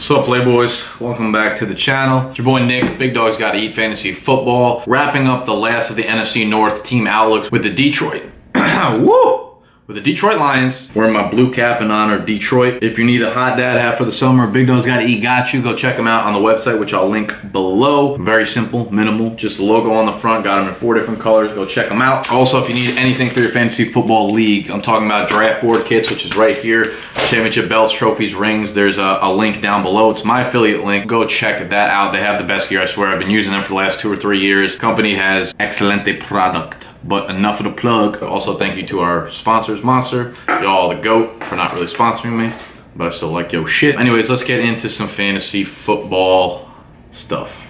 What's up, Playboys? Welcome back to the channel. It's your boy Nick, Big Dog's Gotta Eat Fantasy Football, wrapping up the last of the NFC North team outlooks with the Detroit. Woo! With the Detroit Lions, wearing my blue cap in honor of Detroit. If you need a hot dad hat for the summer, Big Dog's Gotta Eat got you. Go check them out on the website, which I'll link below. Very simple, minimal, just the logo on the front. Got them in four different colors. Go check them out. Also, if you need anything for your fantasy football league, I'm talking about draft board kits, which is right here. Championship belts, trophies, rings. There's a, a link down below. It's my affiliate link. Go check that out. They have the best gear, I swear. I've been using them for the last two or three years. Company has excelente product. But enough of the plug. Also, thank you to our sponsors, Monster. Y'all the GOAT for not really sponsoring me, but I still like yo shit. Anyways, let's get into some fantasy football stuff.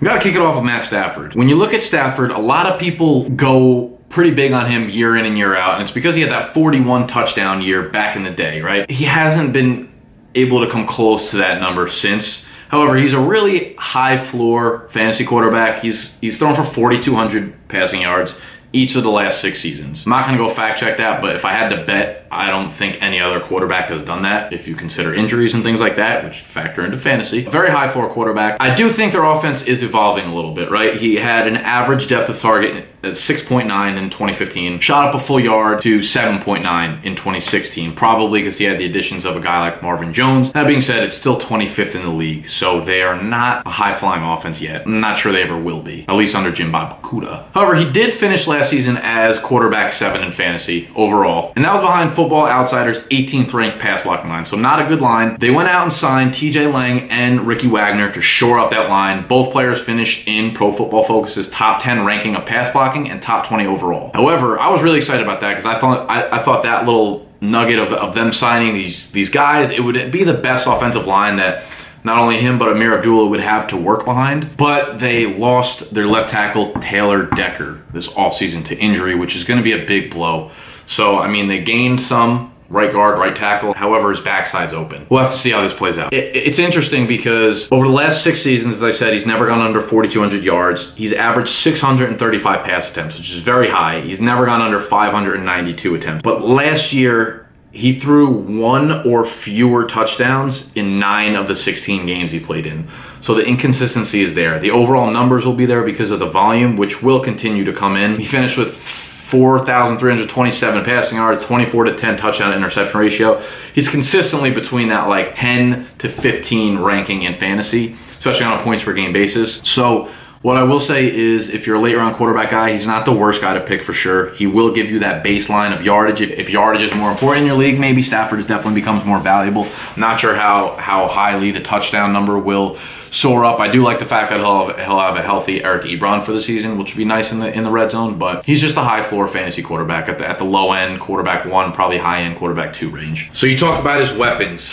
We gotta kick it off with Matt Stafford. When you look at Stafford, a lot of people go pretty big on him year in and year out, and it's because he had that 41 touchdown year back in the day, right? He hasn't been able to come close to that number since. However, he's a really high floor fantasy quarterback. He's he's thrown for 4,200 passing yards each of the last six seasons. I'm not going to go fact check that, but if I had to bet, I don't think any other quarterback has done that if you consider injuries and things like that, which factor into fantasy. Very high floor quarterback. I do think their offense is evolving a little bit, right? He had an average depth of target Uh, 6.9 in 2015, shot up a full yard to 7.9 in 2016, probably because he had the additions of a guy like Marvin Jones. That being said, it's still 25th in the league, so they are not a high flying offense yet. I'm not sure they ever will be, at least under Jim Bob Cooter. However, he did finish last season as quarterback seven in fantasy overall, and that was behind Football Outsiders' 18th ranked pass blocking line, so not a good line. They went out and signed TJ Lang and Ricky Wagner to shore up that line. Both players finished in Pro Football Focus's top 10 ranking of pass blocking and top 20 overall. However, I was really excited about that because I thought I, I thought that little nugget of, of them signing these these guys, it would be the best offensive line that not only him but Ameer Abdullah would have to work behind. But they lost their left tackle Taylor Decker this offseason to injury, which is going to be a big blow. So I mean, they gained some right guard, right tackle. However, his backside's open. We'll have to see how this plays out. It, it's interesting because over the last six seasons, as I said, he's never gone under 4,200 yards. He's averaged 635 pass attempts, which is very high. He's never gone under 592 attempts. But last year, he threw one or fewer touchdowns in nine of the 16 games he played in. So the inconsistency is there. The overall numbers will be there because of the volume, which will continue to come in. He finished with 4,327 passing yards, 24 to 10 touchdown interception ratio. He's consistently between that like 10 to 15 ranking in fantasy, especially on a points per game basis. So what I will say is if you're a late round quarterback guy, he's not the worst guy to pick for sure. He will give you that baseline of yardage. If, if yardage is more important in your league, maybe Stafford definitely becomes more valuable. Not sure how, how highly the touchdown number will soar up. I do like the fact that he'll have, he'll have a healthy Eric Ebron for the season, which would be nice in the in the red zone. But he's just a high floor fantasy quarterback at the at the low end quarterback one, probably high end quarterback two range. So you talk about his weapons.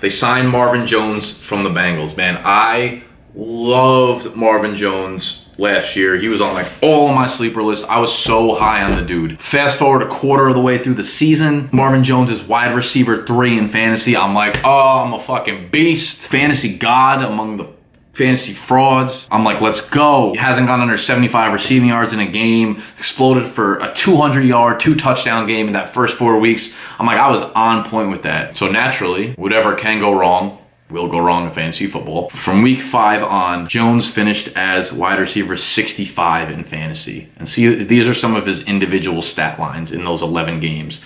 They signed Marvin Jones from the Bengals. Man, I loved Marvin Jones last year. He was on like all my sleeper lists. I was so high on the dude. Fast forward a quarter of the way through the season, Marvin Jones is wide receiver three in fantasy. I'm like, oh, I'm a fucking beast. Fantasy god among the fantasy frauds. I'm like, let's go. He hasn't gone under 75 receiving yards in a game, exploded for a 200 yard, two touchdown game in that first four weeks. I'm like, I was on point with that. So naturally, whatever can go wrong, will go wrong in fantasy football. From week five on, Jones finished as wide receiver 65 in fantasy. And see, these are some of his individual stat lines in those 11 games.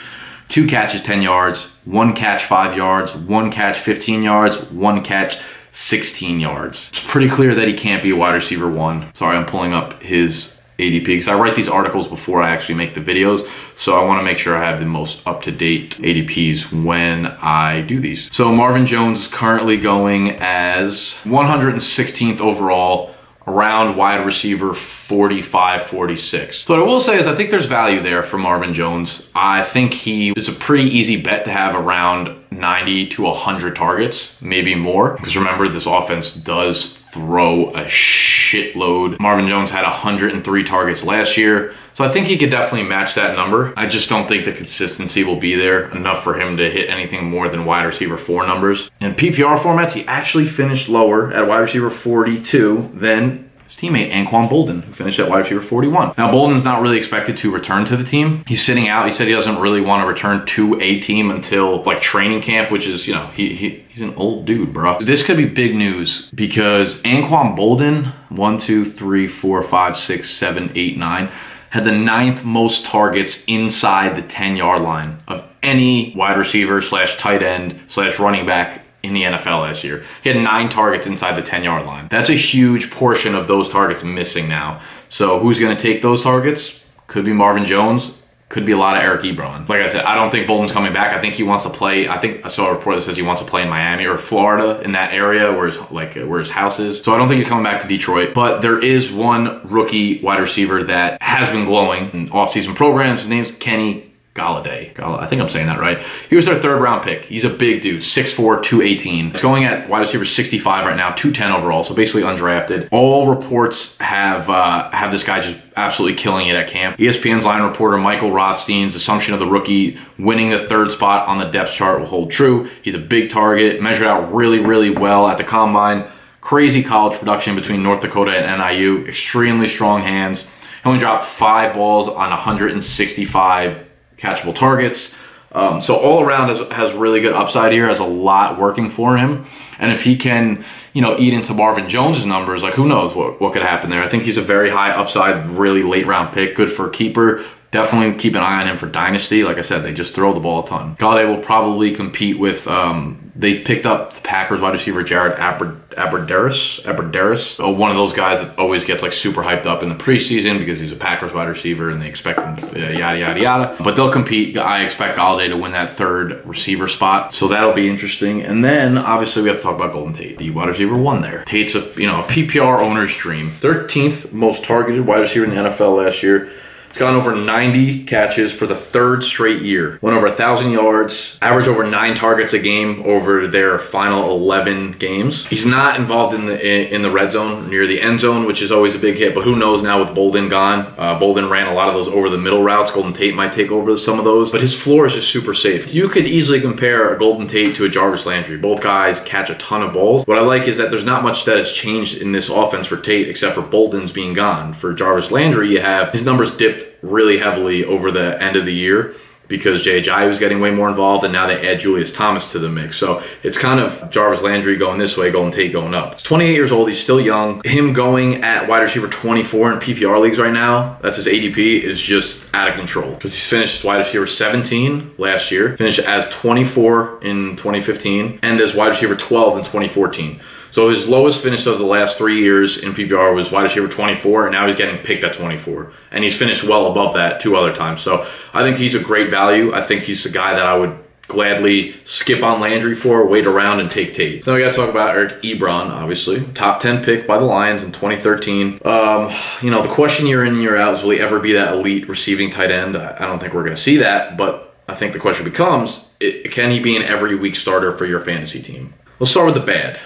Two catches, 10 yards, one catch, five yards, one catch, 15 yards, one catch, 16 yards. It's pretty clear that he can't be a wide receiver one. Sorry, I'm pulling up his ADP because I write these articles before I actually make the videos. So I want to make sure I have the most up-to-date ADPs when I do these. So Marvin Jones is currently going as 116th overall around wide receiver 45, 46. So what I will say is I think there's value there for Marvin Jones. I think he is a pretty easy bet to have around 90 to 100 targets, maybe more. Because remember, this offense does throw a shitload. Marvin Jones had 103 targets last year. So I think he could definitely match that number. I just don't think the consistency will be there enough for him to hit anything more than wide receiver four numbers. In PPR formats, he actually finished lower at wide receiver 42 than his teammate Anquan Boldin, who finished at wide receiver 41. Now, Boldin's not really expected to return to the team. He's sitting out. He said he doesn't really want to return to a team until like training camp, which is, you know, he, he he's an old dude, bro. This could be big news because Anquan Boldin, one, two, three, four, five, six, seven, eight, nine, had the ninth most targets inside the 10 yard line of any wide receiver slash tight end slash running back in the NFL last year. He had nine targets inside the 10 yard line. That's a huge portion of those targets missing now. So who's going to take those targets? Could be Marvin Jones. Could be a lot of Eric Ebron. Like I said, I don't think Boldin's coming back. I think he wants to play. I think I saw a report that says he wants to play in Miami or Florida in that area where his like where his house is. So I don't think he's coming back to Detroit. But there is one rookie wide receiver that has been glowing in offseason programs. His name's Kenny Golladay. I think I'm saying that right. He was their third round pick. He's a big dude, 6'4", 218. He's going at wide receiver 65 right now, 210 overall, so basically undrafted. All reports have uh, have this guy just absolutely killing it at camp. ESPN's line reporter Michael Rothstein's assumption of the rookie winning the third spot on the depth chart will hold true. He's a big target, measured out really, really well at the combine. Crazy college production between North Dakota and NIU. Extremely strong hands. He only dropped five balls on 165 catchable targets. Um, so all around has, has really good upside here, has a lot working for him. And if he can, you know, eat into Marvin Jones's numbers, like who knows what, what could happen there. I think he's a very high upside, really late round pick, good for a keeper. Definitely keep an eye on him for dynasty. Like I said, they just throw the ball a ton. Golladay will probably compete with um, they picked up the Packers wide receiver Jared Aber, Abbrederis, Abbrederis, oh, one of those guys that always gets like super hyped up in the preseason because he's a Packers wide receiver and they expect him to, uh, yada yada yada. But they'll compete. I expect Golladay to win that third receiver spot, so that'll be interesting. And then obviously we have to talk about Golden Tate, the wide receiver one there. Tate's a you know a PPR owner's dream, 13th most targeted wide receiver in the NFL last year. He's gone over 90 catches for the third straight year. Went over 1,000 yards, averaged over nine targets a game over their final 11 games. He's not involved in the in the red zone near the end zone, which is always a big hit. But who knows now with Boldin gone? Uh, Boldin ran a lot of those over the middle routes. Golden Tate might take over some of those, but his floor is just super safe. You could easily compare a Golden Tate to a Jarvis Landry. Both guys catch a ton of balls. What I like is that there's not much that has changed in this offense for Tate except for Boldin's being gone. For Jarvis Landry, you have his numbers dipped really heavily over the end of the year because Ajayi was getting way more involved, and now they add Julius Thomas to the mix. So it's kind of Jarvis Landry going this way, Golden Tate going up. He's 28 years old. He's still young. Him going at wide receiver 24 in PPR leagues right now, that's his ADP, is just out of control because he's finished as wide receiver 17 last year, finished as 24 in 2015, and as wide receiver 12 in 2014. So his lowest finish of the last three years in PPR was wide receiver 24, and now he's getting picked at 24. And he's finished well above that two other times. So I think he's a great value. I think he's the guy that I would gladly skip on Landry for, wait around, and take Tate. So now we got to talk about Eric Ebron, obviously. Top 10 pick by the Lions in 2013. Um, you know, the question year in and year out is will he ever be that elite receiving tight end? I don't think we're going to see that, but I think the question becomes it, can he be an every week starter for your fantasy team? Let's start with the bad.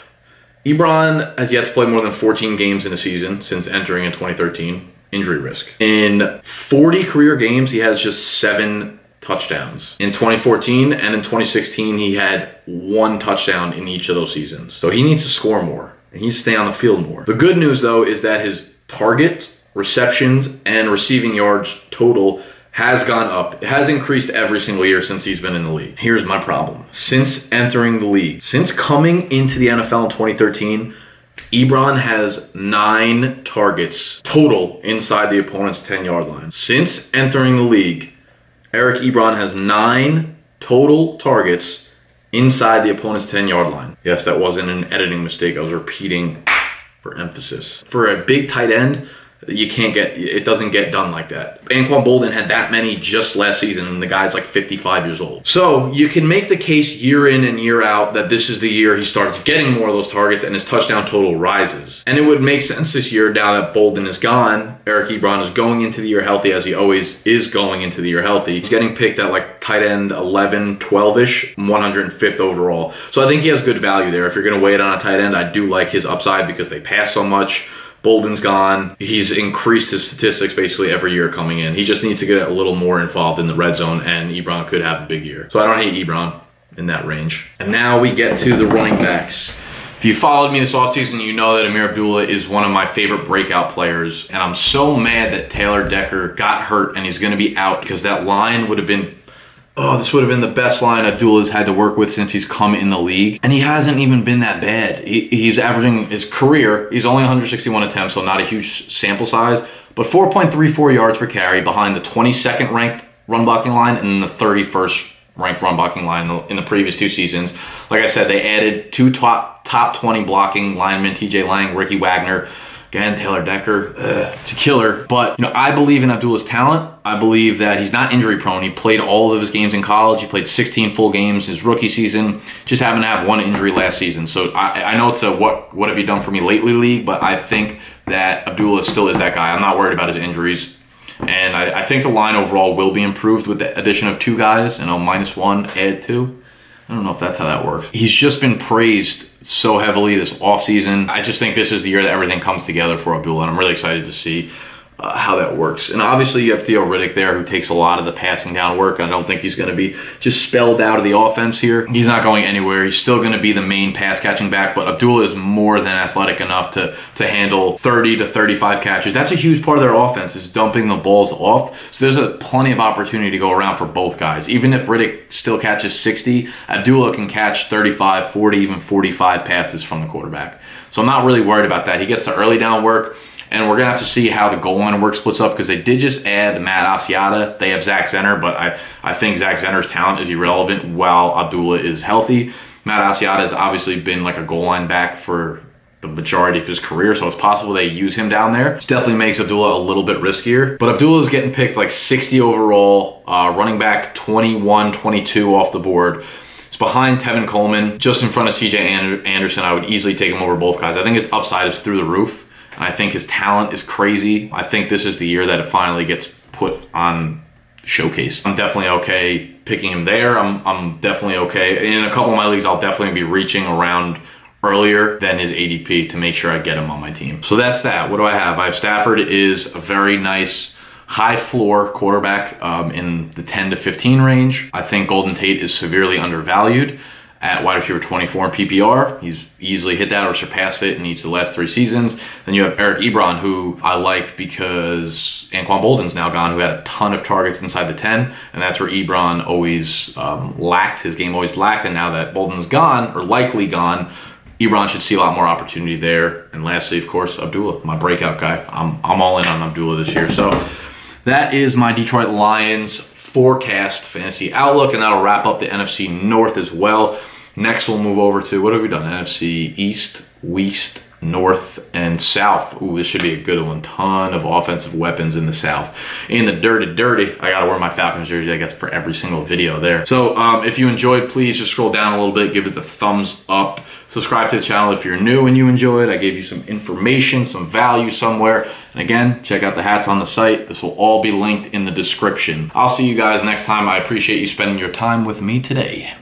Ebron has yet to play more than 14 games in a season since entering in 2013. Injury risk. In 40 career games, he has just seven touchdowns. In 2014 and in 2016, he had one touchdown in each of those seasons. So he needs to score more. And he needs to stay on the field more. The good news, though, is that his target, receptions, and receiving yards total has gone up. It has increased every single year since he's been in the league. Here's my problem. Since entering the league, since coming into the NFL in 2013, Ebron has nine targets total inside the opponent's 10 yard line. Since entering the league, Eric Ebron has nine total targets inside the opponent's 10 yard line. Yes, that wasn't an editing mistake. I was repeating for emphasis. For a big tight end, you can't get it doesn't get done like that. Anquan Boldin had that many just last season, and the guy's like 55 years old. So you can make the case year in and year out that this is the year he starts getting more of those targets and his touchdown total rises. And it would make sense this year now that Boldin is gone. Eric Ebron is going into the year healthy as he always is going into the year healthy. He's getting picked at like tight end 11, 12-ish, 105th overall. So I think he has good value there. If you're going to wait on a tight end, I do like his upside because they pass so much. Boldin's gone. He's increased his statistics basically every year coming in. He just needs to get a little more involved in the red zone, and Ebron could have a big year. So I don't hate Ebron in that range. And now we get to the running backs. If you followed me this offseason, you know that Ameer Abdullah is one of my favorite breakout players. And I'm so mad that Taylor Decker got hurt and he's going to be out because that line would have been oh, this would have been the best line Abdullah's had to work with since he's come in the league. And he hasn't even been that bad. He, he's averaging his career, he's only 161 attempts, so not a huge sample size, but 4.34 yards per carry behind the 22nd ranked run blocking line and the 31st ranked run blocking line in the, in the previous two seasons. Like I said, they added two top top 20 blocking linemen, TJ Lang, Ricky Wagner. Again, Taylor Decker, ugh, it's a killer. But, you know, I believe in Abdullah's talent. I believe that he's not injury prone. He played all of his games in college. He played 16 full games his rookie season. Just happened to have one injury last season. So I, I know it's a what what have you done for me lately league, but I think that Abdullah still is that guy. I'm not worried about his injuries. And I, I think the line overall will be improved with the addition of two guys, you know, minus one, add two. I don't know if that's how that works. He's just been praised so heavily this offseason. I just think this is the year that everything comes together for Abdullah, and I'm really excited to see uh, how that works. And obviously, you have Theo Riddick there who takes a lot of the passing down work. I don't think he's going to be just spelled out of the offense here. He's not going anywhere. He's still going to be the main pass catching back, but Abdullah is more than athletic enough to, to handle 30 to 35 catches. That's a huge part of their offense is dumping the balls off. So there's a plenty of opportunity to go around for both guys. Even if Riddick still catches 60, Abdullah can catch 35, 40, even 45 passes from the quarterback. So I'm not really worried about that. He gets the early down work. And we're going to have to see how the goal line work splits up because they did just add Matt Asiata. They have Zach Zenner, but I, I think Zach Zenner's talent is irrelevant while Abdullah is healthy. Matt Asiata has obviously been like a goal line back for the majority of his career, so it's possible they use him down there. It definitely makes Abdullah a little bit riskier. But Abdullah is getting picked like 60 overall, uh, running back 21, 22 off the board. It's behind Tevin Coleman, just in front of CJ Anderson. I would easily take him over both guys. I think his upside is through the roof. I think his talent is crazy. I think this is the year that it finally gets put on showcase. I'm definitely okay picking him there. I'm, I'm definitely okay. In a couple of my leagues, I'll definitely be reaching around earlier than his ADP to make sure I get him on my team. So that's that. What do I have? I have Stafford is a very nice high floor quarterback um, in the 10 to 15 range. I think Golden Tate is severely undervalued at wide receiver 24 in PPR. He's easily hit that or surpassed it in each of the last three seasons. Then you have Eric Ebron, who I like because Anquan Boldin's now gone, who had a ton of targets inside the 10, and that's where Ebron always um, lacked. His game always lacked, and now that Boldin's gone, or likely gone, Ebron should see a lot more opportunity there. And lastly, of course, Abdullah, my breakout guy. I'm, I'm all in on Abdullah this year. So that is my Detroit Lions forecast fantasy outlook, and that'll wrap up the NFC North as well. Next, we'll move over to what have we done? NFC East, West, North, and South. Ooh, this should be a good one. Ton of offensive weapons in the South. In the dirty, dirty, I gotta wear my Falcons jersey, I guess, for every single video there. So, um, if you enjoyed, please just scroll down a little bit, give it the thumbs up. Subscribe to the channel if you're new and you enjoyed. I gave you some information, some value somewhere. And again, check out the hats on the site. This will all be linked in the description. I'll see you guys next time. I appreciate you spending your time with me today.